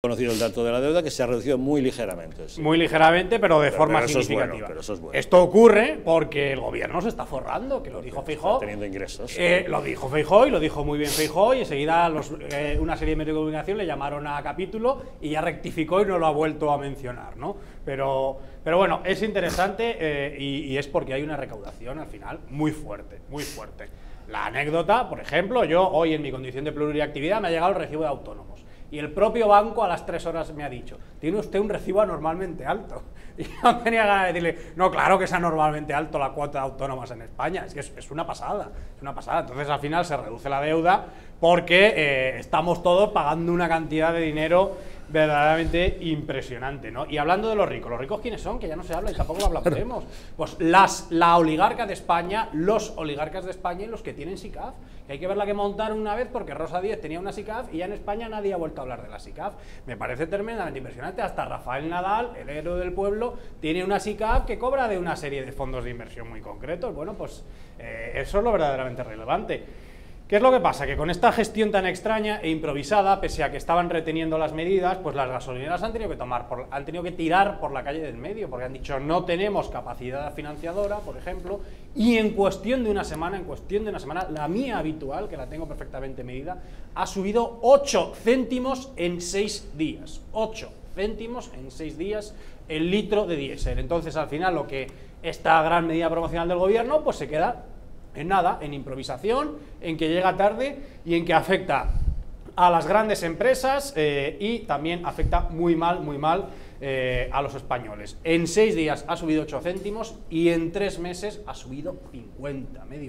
conocido el dato de la deuda que se ha reducido muy ligeramente. sí. Muy ligeramente, pero de forma significativa. pero eso es bueno. Esto ocurre porque el gobierno se está forrando, que lo dijo Feijó. teniendo ingresos. Eh, lo dijo Feijó y lo dijo muy bien Feijó y enseguida los, eh, una serie de medios de comunicación le llamaron a capítulo y ya rectificó y no lo ha vuelto a mencionar, ¿no? Pero, pero bueno, es interesante eh, y, y es porque hay una recaudación al final muy fuerte, muy fuerte. La anécdota, por ejemplo, yo hoy en mi condición de pluriactividad me ha llegado el recibo de autónomos. Y el propio banco a las tres horas me ha dicho, tiene usted un recibo anormalmente alto. Y yo tenía ganas de decirle, no, claro que es anormalmente alto la cuota de autónomas en España, es que es, una pasada, es una pasada. Entonces al final se reduce la deuda porque eh, estamos todos pagando una cantidad de dinero verdaderamente impresionante, ¿no? Y hablando de los ricos, ¿los ricos quiénes son? Que ya no se habla y tampoco lo hablaremos. Pues las, la oligarca de España, los oligarcas de España y los que tienen SICAF, que hay que verla que montar una vez porque Rosa Díez tenía una SICAF y ya en España nadie ha vuelto a hablar de la SICAF. Me parece tremendamente impresionante, hasta Rafael Nadal, el héroe del pueblo, tiene una SICAF que cobra de una serie de fondos de inversión muy concretos. Bueno, pues eh, eso es lo verdaderamente relevante. ¿Qué es lo que pasa? Que con esta gestión tan extraña e improvisada, pese a que estaban reteniendo las medidas, pues las gasolineras han tenido que tomar, han tenido que tirar por la calle del medio, porque han dicho no tenemos capacidad financiadora, por ejemplo, y en cuestión de una semana, en cuestión de una semana, la mía habitual, que la tengo perfectamente medida, ha subido 8 céntimos en 6 días. 8 céntimos en 6 días el litro de diésel. Entonces, al final, lo que esta gran medida promocional del gobierno, pues se queda en nada, en improvisación, en que llega tarde y en que afecta a las grandes empresas eh, y también afecta muy mal, muy mal eh, a los españoles. En seis días ha subido 8 céntimos y en tres meses ha subido 50, medio